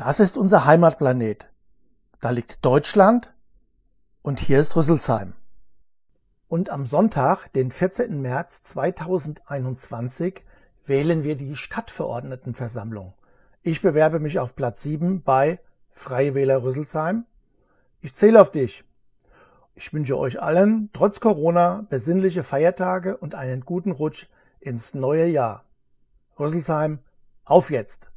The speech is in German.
Das ist unser Heimatplanet. Da liegt Deutschland und hier ist Rüsselsheim. Und am Sonntag, den 14. März 2021, wählen wir die Stadtverordnetenversammlung. Ich bewerbe mich auf Platz 7 bei Freie Wähler Rüsselsheim. Ich zähle auf dich. Ich wünsche euch allen, trotz Corona, besinnliche Feiertage und einen guten Rutsch ins neue Jahr. Rüsselsheim, auf jetzt!